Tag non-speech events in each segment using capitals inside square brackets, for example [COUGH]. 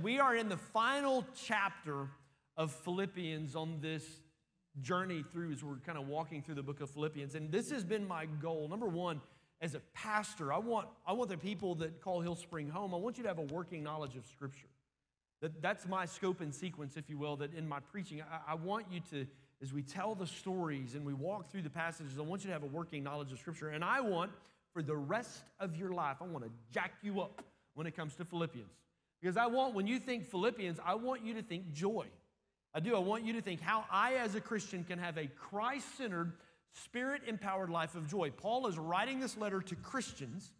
We are in the final chapter of Philippians on this journey through as we're kind of walking through the book of Philippians. And this has been my goal. Number one, as a pastor, I want, I want the people that call HillSpring home, I want you to have a working knowledge of Scripture. That, that's my scope and sequence, if you will, that in my preaching, I, I want you to, as we tell the stories and we walk through the passages, I want you to have a working knowledge of Scripture. And I want, for the rest of your life, I want to jack you up when it comes to Philippians. Because I want, when you think Philippians, I want you to think joy. I do. I want you to think how I, as a Christian, can have a Christ centered, spirit empowered life of joy. Paul is writing this letter to Christians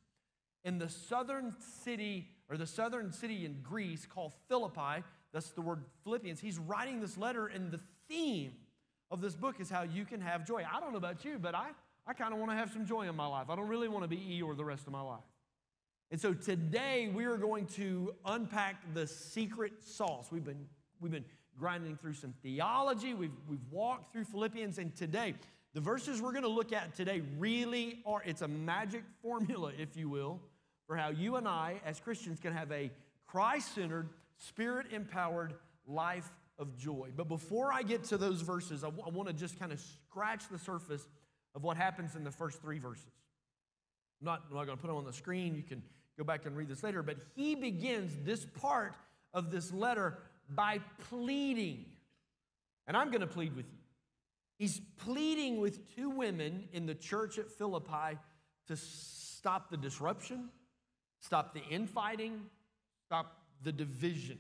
in the southern city or the southern city in Greece called Philippi. That's the word Philippians. He's writing this letter, and the theme of this book is how you can have joy. I don't know about you, but I, I kind of want to have some joy in my life. I don't really want to be Eeyore the rest of my life. And so today we are going to unpack the secret sauce. We've been, we've been grinding through some theology, we've, we've walked through Philippians, and today, the verses we're going to look at today really are, it's a magic formula, [LAUGHS] if you will, for how you and I, as Christians, can have a Christ centered, spirit empowered life of joy. But before I get to those verses, I, w- I want to just kind of scratch the surface of what happens in the first three verses. I'm not, I'm not going to put them on the screen. You can go back and read this later. But he begins this part of this letter by pleading. And I'm going to plead with you. He's pleading with two women in the church at Philippi to stop the disruption, stop the infighting, stop the division.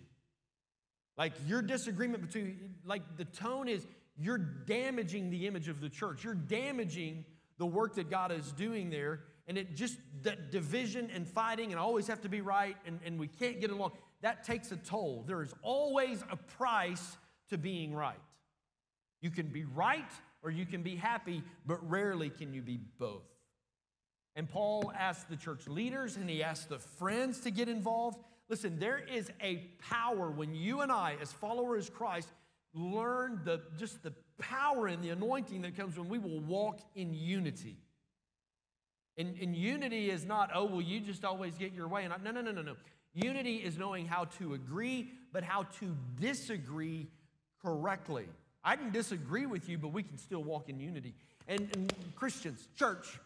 Like your disagreement between, like the tone is, you're damaging the image of the church. You're damaging the work that God is doing there. And it just, that division and fighting and always have to be right and, and we can't get along, that takes a toll. There is always a price to being right. You can be right or you can be happy, but rarely can you be both. And Paul asked the church leaders and he asked the friends to get involved. Listen, there is a power when you and I, as followers of Christ, learn the, just the power and the anointing that comes when we will walk in unity. And, and unity is not, oh, well, you just always get your way. And I, no, no, no, no, no. Unity is knowing how to agree, but how to disagree correctly. I can disagree with you, but we can still walk in unity. And, and, Christians, church,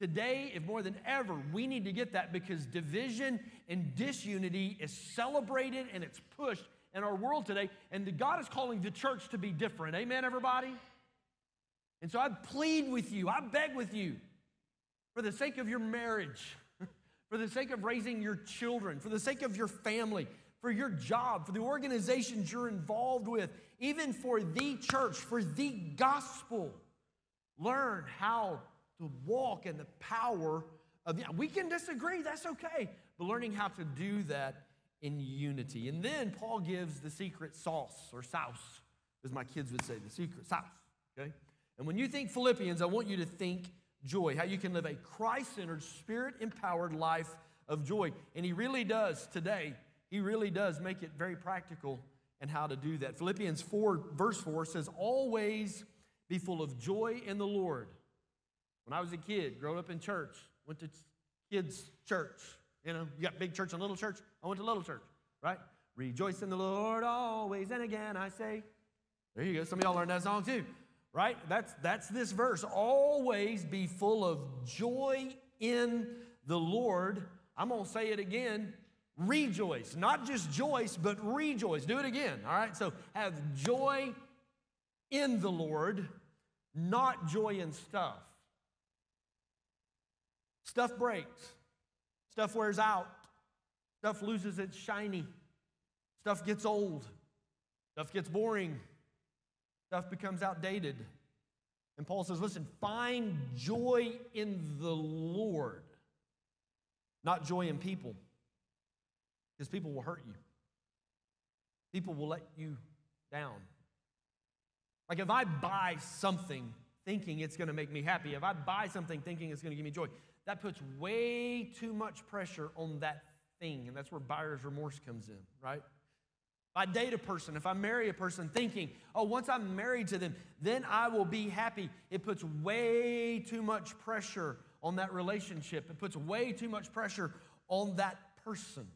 today, if more than ever, we need to get that because division and disunity is celebrated and it's pushed in our world today. And the, God is calling the church to be different. Amen, everybody? And so I plead with you, I beg with you, for the sake of your marriage, [LAUGHS] for the sake of raising your children, for the sake of your family, for your job, for the organizations you're involved with, even for the church, for the gospel. Learn how to walk in the power of the. We can disagree, that's okay, but learning how to do that in unity. And then Paul gives the secret sauce or sauce, as my kids would say, the secret sauce, okay? And when you think Philippians, I want you to think joy, how you can live a Christ centered, spirit empowered life of joy. And he really does today, he really does make it very practical and how to do that. Philippians 4, verse 4 says, Always be full of joy in the Lord. When I was a kid, growing up in church, went to kids' church. You know, you got big church and little church. I went to little church, right? Rejoice in the Lord always, and again I say. There you go. Some of y'all learned that song too right? That's, that's this verse. Always be full of joy in the Lord. I'm going to say it again. Rejoice. Not just joyce, but rejoice. Do it again, all right? So have joy in the Lord, not joy in stuff. Stuff breaks, stuff wears out, stuff loses its shiny, stuff gets old, stuff gets boring. Stuff becomes outdated. And Paul says, listen, find joy in the Lord, not joy in people. Because people will hurt you, people will let you down. Like if I buy something thinking it's going to make me happy, if I buy something thinking it's going to give me joy, that puts way too much pressure on that thing. And that's where buyer's remorse comes in, right? I date a person, if I marry a person thinking, oh, once I'm married to them, then I will be happy, it puts way too much pressure on that relationship. It puts way too much pressure on that person.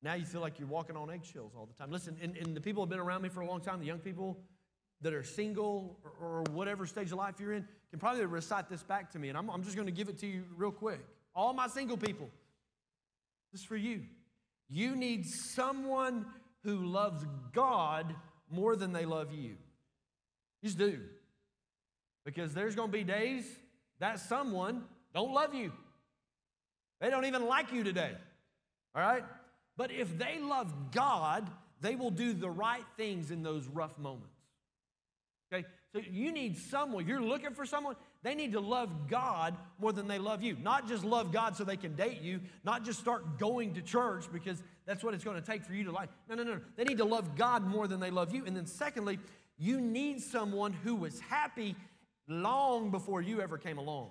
Now you feel like you're walking on eggshells all the time. Listen, and, and the people have been around me for a long time, the young people that are single or, or whatever stage of life you're in, can probably recite this back to me. And I'm, I'm just going to give it to you real quick. All my single people, this is for you. You need someone who loves God more than they love you. Just do. Because there's going to be days that someone don't love you. They don't even like you today. All right? But if they love God, they will do the right things in those rough moments. Okay? So you need someone, you're looking for someone, they need to love God more than they love you. Not just love God so they can date you, not just start going to church because that's what it's going to take for you to like. No, no, no. They need to love God more than they love you. And then secondly, you need someone who was happy long before you ever came along.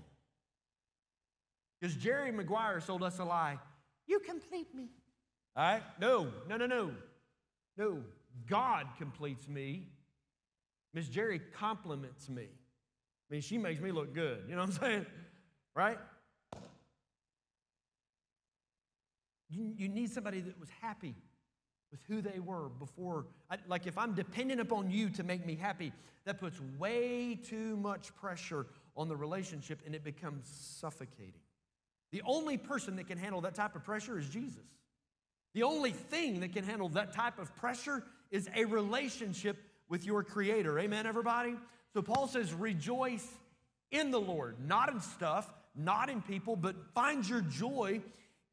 Because Jerry Maguire sold us a lie. You complete me. All right? No, no, no, no. No. God completes me. Miss Jerry compliments me. I mean, she makes me look good. You know what I'm saying? Right? You, you need somebody that was happy with who they were before. I, like, if I'm dependent upon you to make me happy, that puts way too much pressure on the relationship and it becomes suffocating. The only person that can handle that type of pressure is Jesus. The only thing that can handle that type of pressure is a relationship with your Creator. Amen, everybody? So Paul says, rejoice in the Lord, not in stuff, not in people, but find your joy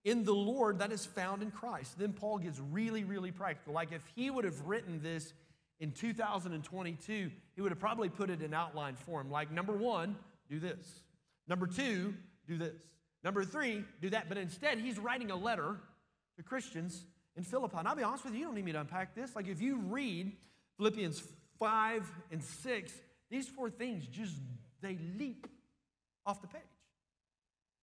in the Lord that is found in Christ. Then Paul gets really, really practical. Like if he would have written this in 2022, he would have probably put it in outline form. Like, number one, do this. Number two, do this. Number three, do that. But instead, he's writing a letter to Christians in Philippi. And I'll be honest with you, you don't need me to unpack this. Like, if you read Philippians 5 and 6, these four things just, they leap off the page.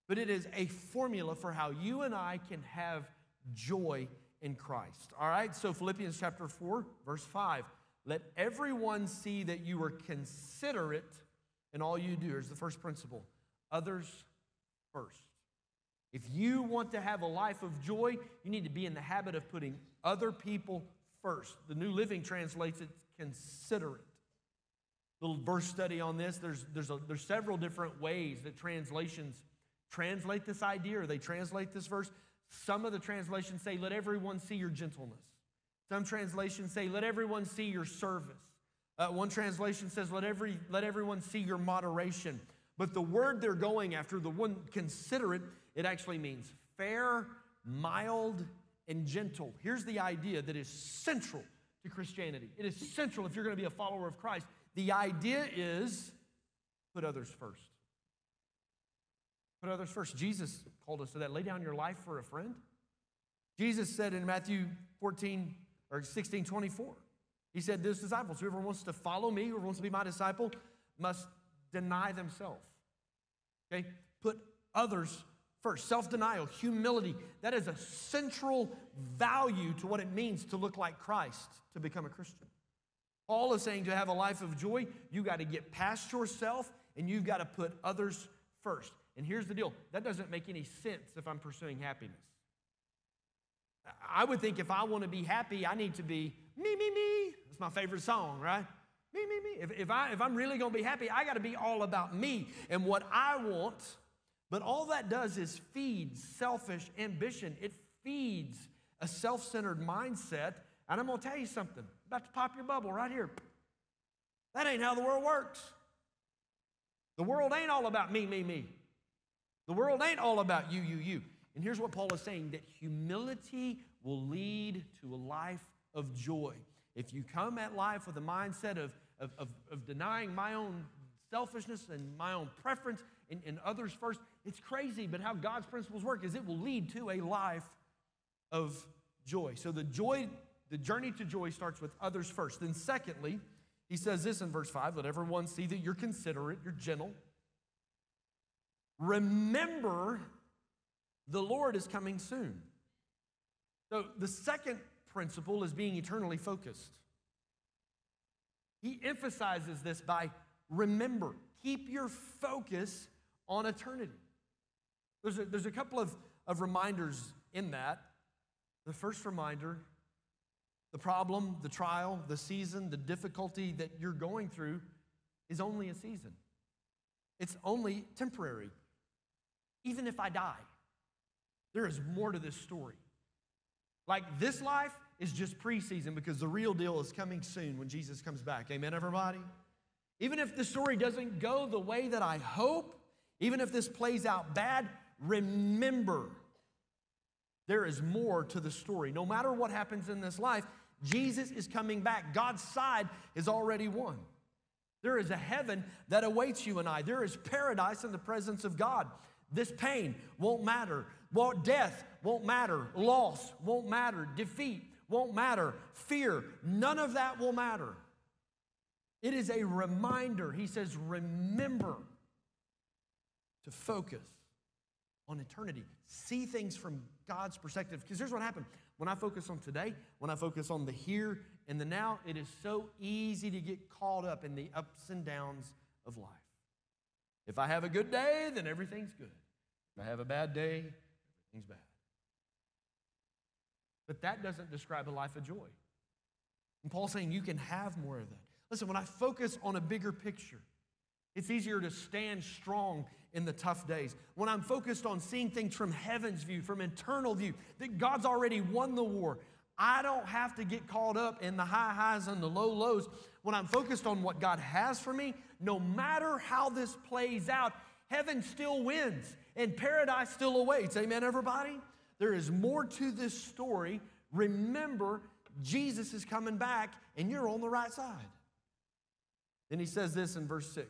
But it is a formula for how you and I can have joy in Christ. All right, so Philippians chapter 4, verse 5. Let everyone see that you are considerate in all you do. Here's the first principle others first. If you want to have a life of joy, you need to be in the habit of putting other people first. The New Living translates it considerate. Little verse study on this. There's, there's, a, there's several different ways that translations translate this idea or they translate this verse. Some of the translations say, Let everyone see your gentleness. Some translations say, Let everyone see your service. Uh, one translation says, let, every, let everyone see your moderation. But the word they're going after, the one considerate, it actually means fair, mild, and gentle. Here's the idea that is central to Christianity. It is central if you're going to be a follower of Christ. The idea is put others first. Put others first. Jesus called us to that. Lay down your life for a friend. Jesus said in Matthew 14 or 16 24, He said, This disciples, whoever wants to follow me, whoever wants to be my disciple, must deny themselves. Okay? Put others first. Self denial, humility, that is a central value to what it means to look like Christ, to become a Christian. Paul is saying to have a life of joy, you got to get past yourself and you've got to put others first. And here's the deal that doesn't make any sense if I'm pursuing happiness. I would think if I want to be happy, I need to be me, me, me. That's my favorite song, right? Me, me, me. If, if, I, if I'm really going to be happy, I got to be all about me and what I want. But all that does is feed selfish ambition. It feeds a self centered mindset. And I'm going to tell you something about to pop your bubble right here. That ain't how the world works. The world ain't all about me, me, me. The world ain't all about you, you, you. And here's what Paul is saying that humility will lead to a life of joy. If you come at life with a mindset of, of, of, of denying my own selfishness and my own preference and, and others first, it's crazy. But how God's principles work is it will lead to a life of joy. So the joy, the journey to joy starts with others first. Then, secondly, he says this in verse 5 let everyone see that you're considerate, you're gentle, Remember, the Lord is coming soon. So the second principle is being eternally focused. He emphasizes this by remember, keep your focus on eternity. There's a, there's a couple of, of reminders in that. the first reminder the problem, the trial, the season, the difficulty that you're going through is only a season. It's only temporary. Even if I die, there is more to this story. Like this life is just preseason because the real deal is coming soon when Jesus comes back. Amen, everybody? Even if the story doesn't go the way that I hope, even if this plays out bad, remember there is more to the story. No matter what happens in this life, Jesus is coming back. God's side is already won. There is a heaven that awaits you and I. There is paradise in the presence of God. This pain won't matter. Well, death won't matter. Loss won't matter. Defeat won't matter. Fear, none of that will matter. It is a reminder. He says, remember to focus on eternity. See things from God's perspective. Because here's what happened. When I focus on today, when I focus on the here and the now, it is so easy to get caught up in the ups and downs of life. If I have a good day, then everything's good. If I have a bad day, everything's bad. But that doesn't describe a life of joy. And Paul's saying you can have more of that. Listen, when I focus on a bigger picture, it's easier to stand strong in the tough days. When I'm focused on seeing things from heaven's view, from internal view, that God's already won the war, I don't have to get caught up in the high highs and the low lows. When I'm focused on what God has for me, no matter how this plays out, heaven still wins and paradise still awaits. Amen, everybody? There is more to this story. Remember, Jesus is coming back and you're on the right side. Then he says this in verse 6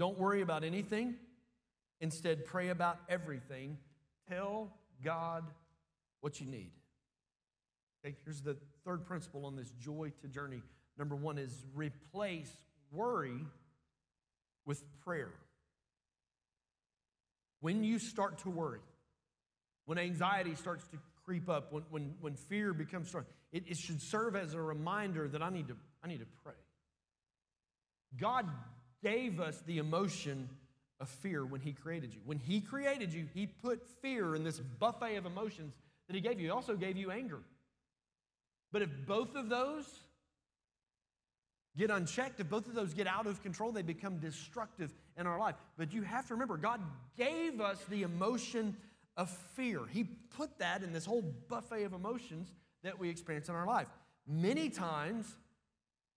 Don't worry about anything, instead, pray about everything. Tell God what you need. Okay, here's the third principle on this joy to journey. Number one is replace worry with prayer. When you start to worry, when anxiety starts to creep up, when, when, when fear becomes strong, it, it should serve as a reminder that I need, to, I need to pray. God gave us the emotion of fear when He created you. When He created you, He put fear in this buffet of emotions that He gave you. He also gave you anger. But if both of those get unchecked, if both of those get out of control, they become destructive in our life. But you have to remember, God gave us the emotion of fear. He put that in this whole buffet of emotions that we experience in our life. Many times,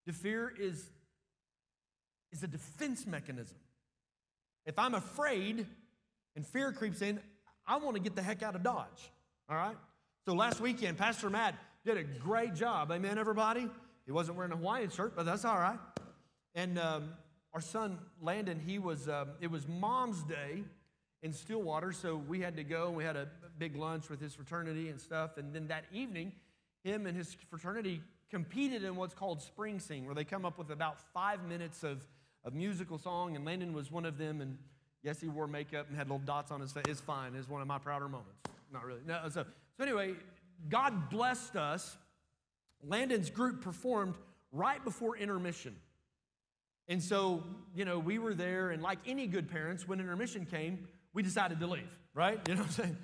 the fear is, is a defense mechanism. If I'm afraid and fear creeps in, I want to get the heck out of Dodge. All right? So last weekend, Pastor Matt did a great job. Amen, everybody? He wasn't wearing a Hawaiian shirt, but that's all right. And um, our son Landon, he was, um, it was Mom's Day in Stillwater, so we had to go. We had a big lunch with his fraternity and stuff. And then that evening, him and his fraternity competed in what's called Spring Sing, where they come up with about five minutes of, of musical song. And Landon was one of them. And yes, he wore makeup and had little dots on his face. It's fine. It's one of my prouder moments. Not really. No, so, so anyway, God blessed us. Landon's group performed right before intermission. And so, you know, we were there, and like any good parents, when intermission came, we decided to leave, right? You know what I'm saying?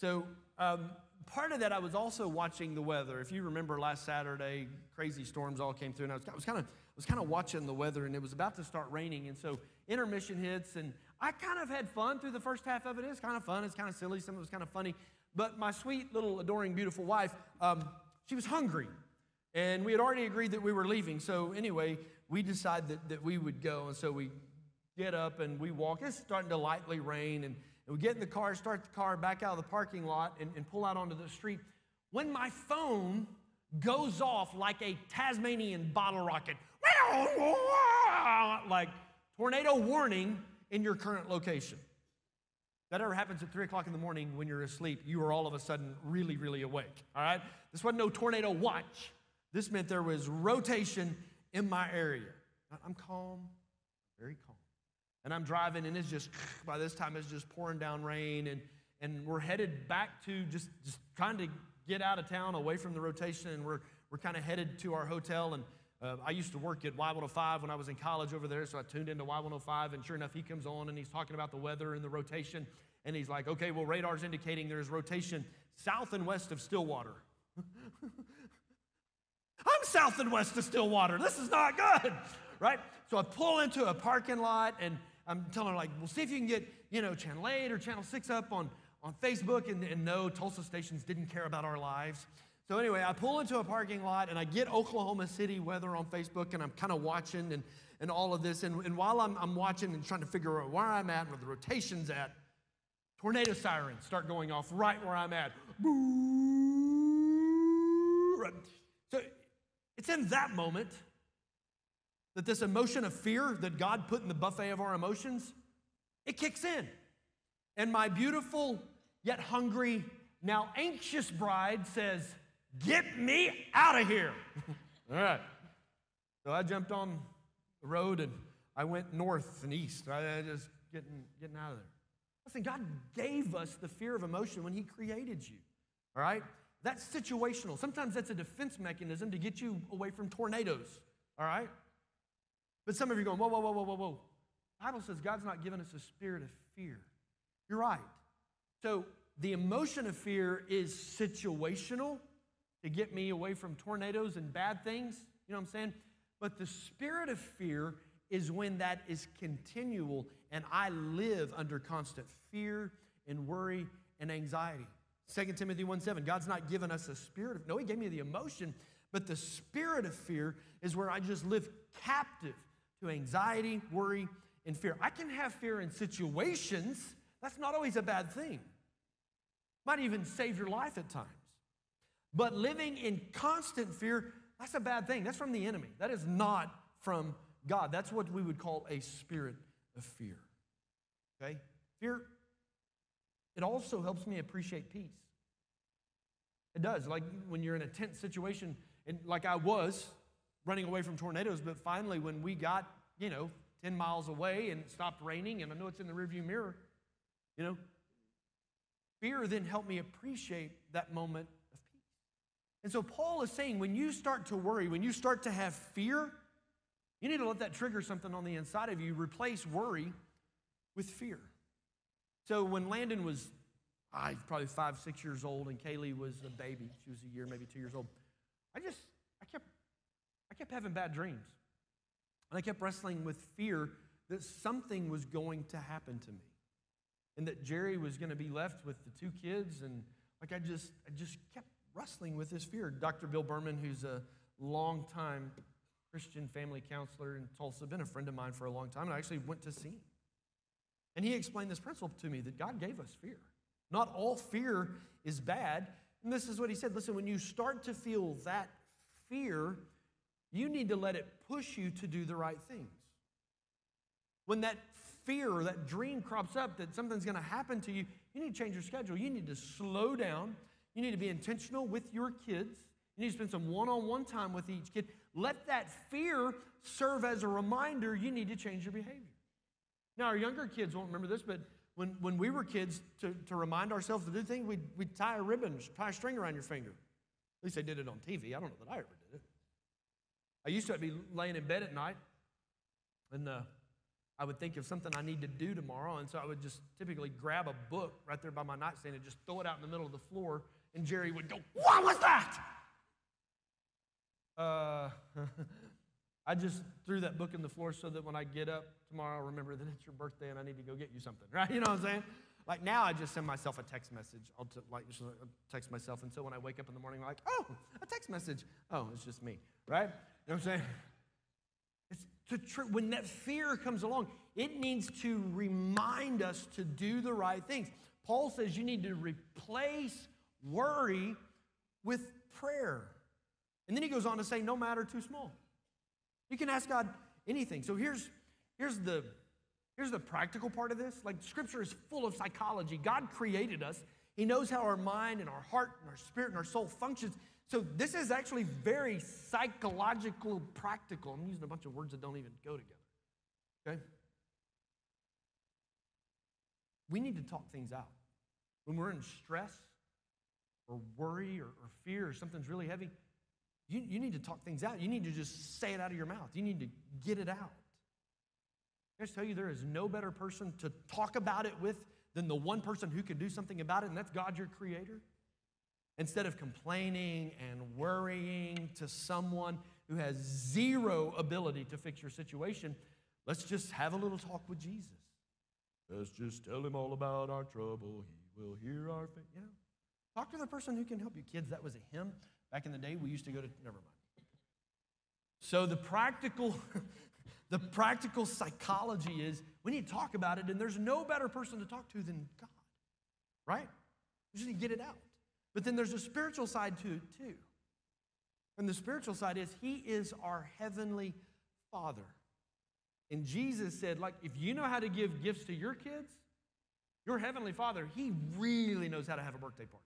So um, part of that, I was also watching the weather. If you remember last Saturday, crazy storms all came through, and I was, I was kind of was kind of watching the weather, and it was about to start raining, and so intermission hits, and I kind of had fun through the first half of it. It's kind of fun. It's kind of silly. Some of it was kind of funny. But my sweet little adoring beautiful wife, um, she was hungry, and we had already agreed that we were leaving. So anyway, we decided that, that we would go, and so we get up and we walk. It's starting to lightly rain, and, and we get in the car, start the car, back out of the parking lot, and, and pull out onto the street. When my phone goes off like a Tasmanian bottle rocket, [LAUGHS] like tornado warning in your current location. That ever happens at 3 o'clock in the morning when you're asleep, you are all of a sudden really, really awake. All right? This wasn't no tornado watch. This meant there was rotation in my area. I'm calm, very calm and I'm driving, and it's just, [LAUGHS] by this time, it's just pouring down rain, and, and we're headed back to just, just trying to get out of town, away from the rotation, and we're, we're kind of headed to our hotel. And uh, I used to work at Y105 when I was in college over there, so I tuned into Y105, and sure enough, he comes on and he's talking about the weather and the rotation. and he's like, okay, well, radar's indicating there's rotation south and west of Stillwater. [LAUGHS] I'm south and west of Stillwater. This is not good, [LAUGHS] right? So I pull into a parking lot and I'm telling her, like, well, see if you can get, you know, Channel 8 or Channel 6 up on, on Facebook. And, and no, Tulsa stations didn't care about our lives. So anyway, I pull into a parking lot and I get Oklahoma City weather on Facebook and I'm kind of watching and, and all of this. And, and while I'm, I'm watching and trying to figure out where I'm at, where the rotation's at, tornado sirens start going off right where I'm at. So it's in that moment that this emotion of fear that God put in the buffet of our emotions, it kicks in. And my beautiful yet hungry, now anxious bride says, Get me out of here. [LAUGHS] All right. So I jumped on the road and I went north and east. I just getting, getting out of there. Listen, God gave us the fear of emotion when He created you. All right? That's situational. Sometimes that's a defense mechanism to get you away from tornadoes. All right? But some of you are going, whoa, whoa, whoa, whoa, whoa, whoa. The Bible says God's not given us a spirit of fear. You're right. So the emotion of fear is situational to get me away from tornadoes and bad things. You know what I'm saying? But the spirit of fear is when that is continual and I live under constant fear and worry and anxiety. 2 Timothy 1 7, God's not given us a spirit of, no, He gave me the emotion, but the spirit of fear is where I just live captive to anxiety, worry, and fear. I can have fear in situations, that's not always a bad thing. Might even save your life at times. But living in constant fear, that's a bad thing. That's from the enemy. That is not from God. That's what we would call a spirit of fear. Okay? Fear, it also helps me appreciate peace. It does. Like when you're in a tense situation, and like I was running away from tornadoes, but finally when we got, you know, 10 miles away and it stopped raining, and I know it's in the rearview mirror, you know, fear then helped me appreciate that moment. And so Paul is saying when you start to worry, when you start to have fear, you need to let that trigger something on the inside of you. Replace worry with fear. So when Landon was I probably five, six years old, and Kaylee was a baby. She was a year, maybe two years old. I just, I kept, I kept having bad dreams. And I kept wrestling with fear that something was going to happen to me. And that Jerry was going to be left with the two kids. And like I just, I just kept wrestling with this fear. Dr. Bill Berman, who's a longtime Christian family counselor in Tulsa, been a friend of mine for a long time, and I actually went to see him. And he explained this principle to me that God gave us fear. Not all fear is bad. And this is what he said listen, when you start to feel that fear, you need to let it push you to do the right things. When that fear that dream crops up that something's going to happen to you, you need to change your schedule. You need to slow down. You need to be intentional with your kids. You need to spend some one on one time with each kid. Let that fear serve as a reminder you need to change your behavior. Now, our younger kids won't remember this, but when, when we were kids, to, to remind ourselves to do things, we'd, we'd tie a ribbon, tie a string around your finger. At least they did it on TV. I don't know that I ever did it. I used to be laying in bed at night, and uh, I would think of something I need to do tomorrow, and so I would just typically grab a book right there by my nightstand and just throw it out in the middle of the floor, and Jerry would go, What was that? Uh, [LAUGHS] I just threw that book in the floor so that when I get up tomorrow, I'll remember that it's your birthday and I need to go get you something, [LAUGHS] right? You know what I'm saying? Like now, I just send myself a text message. I'll t- like just text myself, and so when I wake up in the morning, I'm like, oh, a text message. Oh, it's just me, right? You know what I'm saying? It's to tr- when that fear comes along, it needs to remind us to do the right things. Paul says you need to replace worry with prayer. And then he goes on to say, no matter too small. You can ask God anything. So here's, here's, the, here's the practical part of this. Like, Scripture is full of psychology. God created us, He knows how our mind and our heart and our spirit and our soul functions. So this is actually very psychological, practical. I'm using a bunch of words that don't even go together. Okay? We need to talk things out. When we're in stress or worry or, or fear or something's really heavy, you, you need to talk things out. You need to just say it out of your mouth. You need to get it out. I just tell you, there is no better person to talk about it with than the one person who can do something about it, and that's God, your creator? Instead of complaining and worrying to someone who has zero ability to fix your situation, let's just have a little talk with Jesus. Let's just tell him all about our trouble. He will hear our faith. You know, talk to the person who can help you. Kids, that was a hymn. Back in the day, we used to go to, never mind. So the practical, [LAUGHS] the practical psychology is we need to talk about it, and there's no better person to talk to than God, right? We just need to get it out. But then there's a spiritual side to it too. And the spiritual side is He is our heavenly Father. And Jesus said, like, if you know how to give gifts to your kids, your heavenly Father, He really knows how to have a birthday party.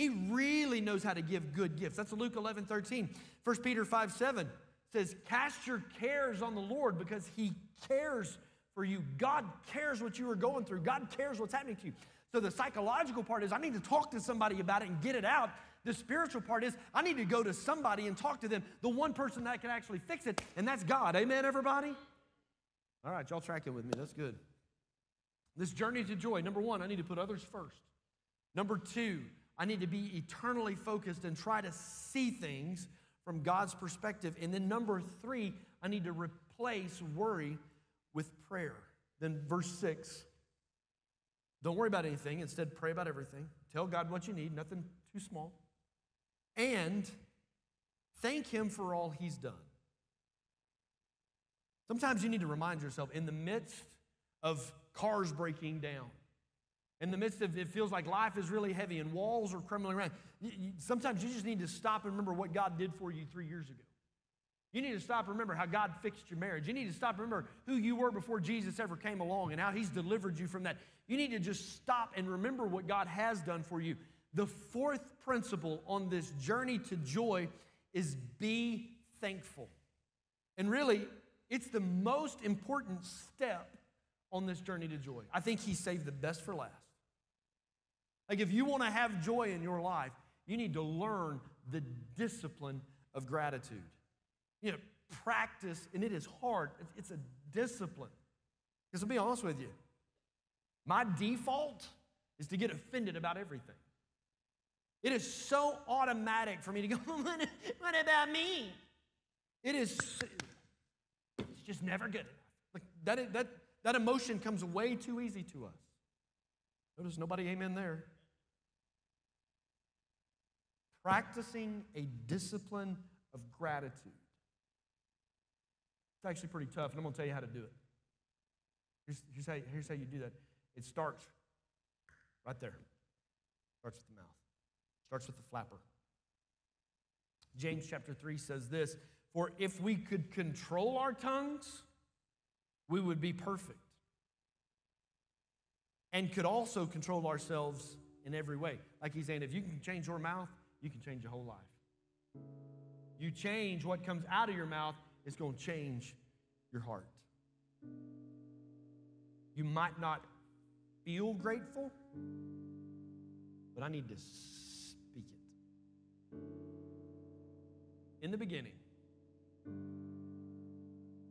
He really knows how to give good gifts. That's Luke 11, 13. 1 Peter 5, 7 says, Cast your cares on the Lord because He cares for you. God cares what you are going through, God cares what's happening to you. So the psychological part is I need to talk to somebody about it and get it out. The spiritual part is I need to go to somebody and talk to them, the one person that can actually fix it, and that's God. Amen, everybody? All right, y'all tracking with me. That's good. This journey to joy, number one, I need to put others first. Number two, I need to be eternally focused and try to see things from God's perspective. And then number three, I need to replace worry with prayer. Then verse six, don't worry about anything. Instead, pray about everything. Tell God what you need, nothing too small. And thank Him for all He's done. Sometimes you need to remind yourself in the midst of cars breaking down, in the midst of it feels like life is really heavy and walls are crumbling around, sometimes you just need to stop and remember what God did for you three years ago. You need to stop and remember how God fixed your marriage. You need to stop and remember who you were before Jesus ever came along and how He's delivered you from that. You need to just stop and remember what God has done for you. The fourth principle on this journey to joy is be thankful. And really, it's the most important step on this journey to joy. I think He saved the best for last. Like, if you want to have joy in your life, you need to learn the discipline of gratitude. You know, practice, and it is hard, it's a discipline. Because I'll be honest with you, my default is to get offended about everything. It is so automatic for me to go, [LAUGHS] what, about me? It is, it's just never good enough. Like that, that, that emotion comes way too easy to us. Notice nobody amen there. Practicing a discipline of gratitude. It's actually pretty tough, and I'm going to tell you how to do it. Here's, here's, how, here's how you do that it starts right there. Starts with the mouth. Starts with the flapper. James chapter 3 says this For if we could control our tongues, we would be perfect. And could also control ourselves in every way. Like he's saying, if you can change your mouth, you can change your whole life. You change what comes out of your mouth, it's going to change your heart. You might not feel grateful, but I need to speak it. In the beginning,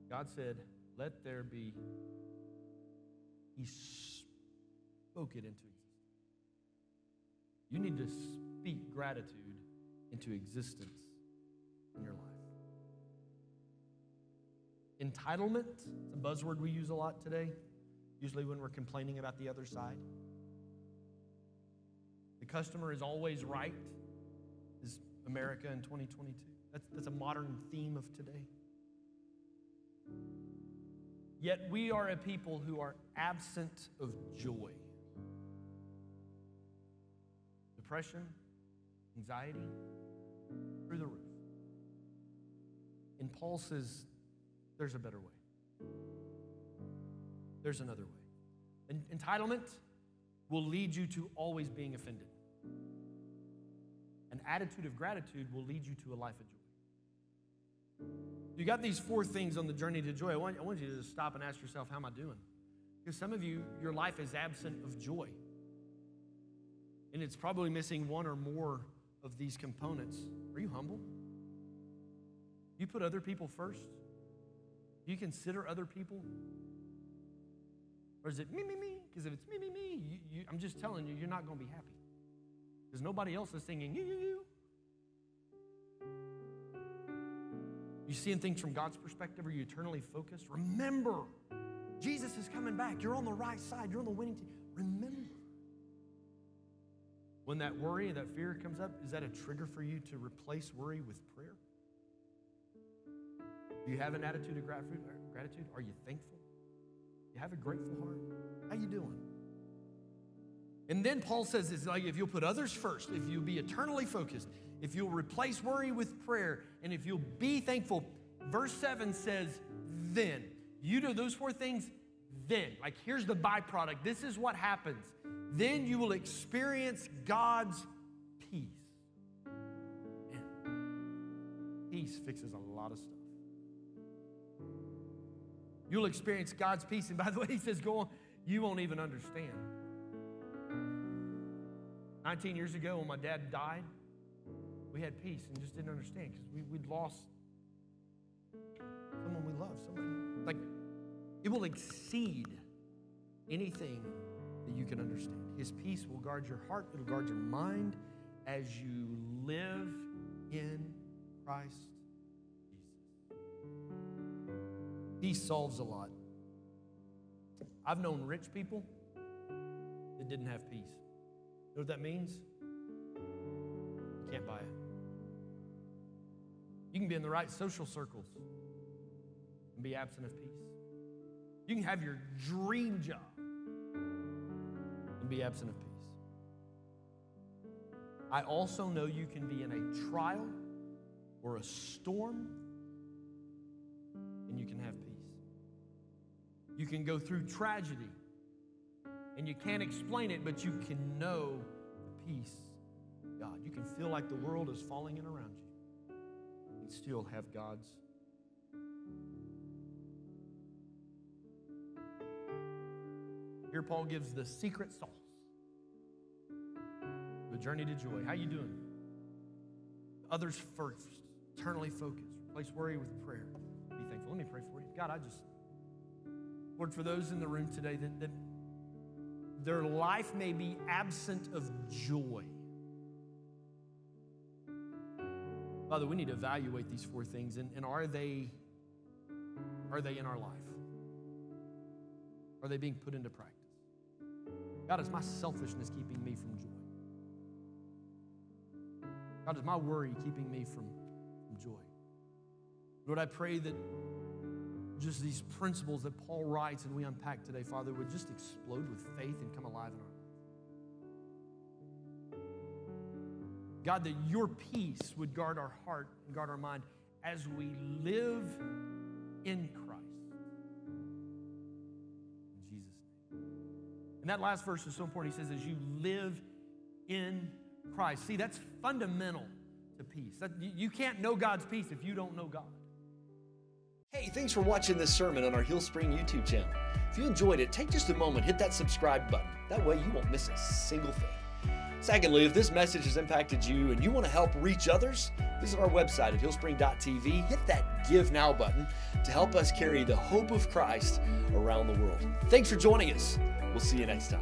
God said, Let there be. He spoke it into existence. You need to speak gratitude into existence in your life. Entitlement, it's a buzzword we use a lot today usually when we're complaining about the other side. The customer is always right, is America in 2022. That's, that's a modern theme of today. Yet we are a people who are absent of joy. Depression, anxiety, through the roof. And Paul says there's a better way there's another way. Entitlement will lead you to always being offended. An attitude of gratitude will lead you to a life of joy. You got these four things on the journey to joy. I want, I want you to just stop and ask yourself, how am I doing? Because some of you, your life is absent of joy. And it's probably missing one or more of these components. Are you humble? You put other people first? Do you consider other people? Or is it me, me, me? Because if it's me, me, me, you, you, I'm just telling you, you're not going to be happy. Because nobody else is singing you, you, you. You seeing things from God's perspective? Are you eternally focused? Remember, Jesus is coming back. You're on the right side. You're on the winning team. Remember. When that worry, and that fear comes up, is that a trigger for you to replace worry with prayer? Do you have an attitude of uh, gratitude? Are you thankful? You have a grateful heart? How you doing? And then Paul says it's like if you'll put others first, if you'll be eternally focused, if you'll replace worry with prayer, and if you'll be thankful, verse 7 says, then. You do those four things, then. Like here's the byproduct. This is what happens. Then you will experience God's peace. And peace fixes a lot of stuff. You'll experience God's peace. And by the [LAUGHS] way, he says, go on, you won't even understand. 19 years ago, when my dad died, we had peace and just didn't understand because we, we'd lost someone we love. Somebody, like, it will exceed anything that you can understand. His peace will guard your heart, it'll guard your mind as you live in Christ Peace solves a lot. I've known rich people that didn't have peace. You know what that means? You can't buy it. You can be in the right social circles and be absent of peace. You can have your dream job be absent of peace. I also know you can be in a trial or a storm and you can have peace. You can go through tragedy and you can't explain it, but you can know the peace God. You can feel like the world is falling in around you and still have God's. Here Paul gives the secret sauce. The journey to joy. How you doing? Others first, eternally focused. Replace worry with prayer. Be thankful. Let me pray for you. God, I just Lord, for those in the room today that, that their life may be absent of joy. Father, we need to evaluate these four things and, and are they are they in our life? Are they being put into practice? God, is my selfishness keeping me from joy? God, is my worry keeping me from, joy? Lord, I pray that just these principles that Paul writes and we unpack today, Father, would just explode with faith and come alive in our lives. God, that your peace would guard our heart and guard our mind as we live in Christ. In Jesus' name. And that last verse is so important. He says, as you live in Christ. See, that's fundamental to peace. You can't know God's peace if you don't know God. Hey, thanks for watching this sermon on our HillSpring YouTube channel. If you enjoyed it, take just a moment, hit that subscribe button. That way you won't miss a single thing. Secondly, if this message has impacted you and you want to help reach others, visit our website at hillspring.tv. Hit that Give Now button to help us carry the hope of Christ around the world. Thanks for joining us. We'll see you next time.